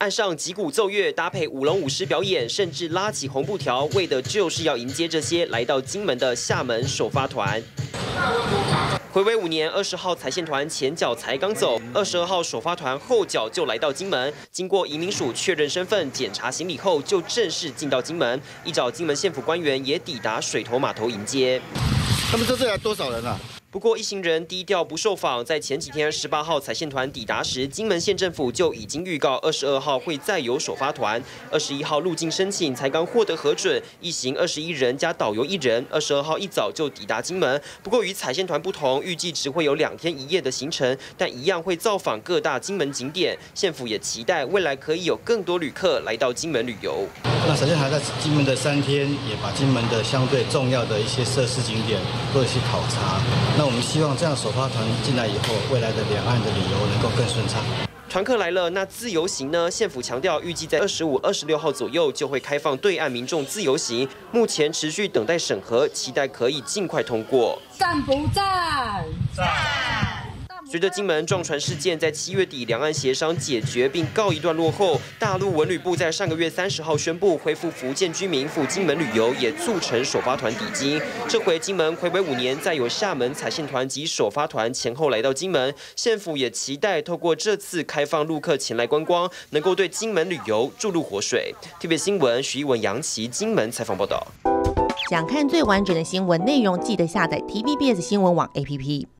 岸上击鼓奏乐，搭配舞龙舞狮表演，甚至拉起红布条，为的就是要迎接这些来到金门的厦门首发团。回违五年，二十号彩线团前脚才刚走，二十二号首发团后脚就来到金门。经过移民署确认身份、检查行李后，就正式进到金门。一早，金门县府官员也抵达水头码头迎接。他们这次来多少人啊？不过一行人低调不受访，在前几天十八号彩线团抵达时，金门县政府就已经预告二十二号会再有首发团。二十一号入境申请才刚获得核准，一行二十一人加导游一人，二十二号一早就抵达金门。不过与彩线团不同，预计只会有两天一夜的行程，但一样会造访各大金门景点。县府也期待未来可以有更多旅客来到金门旅游。那首先还在金门的三天，也把金门的相对重要的一些设施景点做一些考察。那我们希望这样首发团进来以后，未来的两岸的旅游能够更顺畅。团客来了，那自由行呢？县府强调，预计在二十五、二十六号左右就会开放对岸民众自由行，目前持续等待审核，期待可以尽快通过。赞不赞？赞。随着金门撞船事件在七月底两岸协商解决并告一段落后，大陆文旅部在上个月三十号宣布恢复福建居民赴金门旅游，也促成首发团抵金。这回金门回违五年，再有厦门彩线团及首发团前后来到金门，县府也期待透过这次开放陆客前来观光，能够对金门旅游注入活水。特别新闻徐一文、杨琪金门采访报道。想看最完整的新闻内容，记得下载 TVBS 新闻网 APP。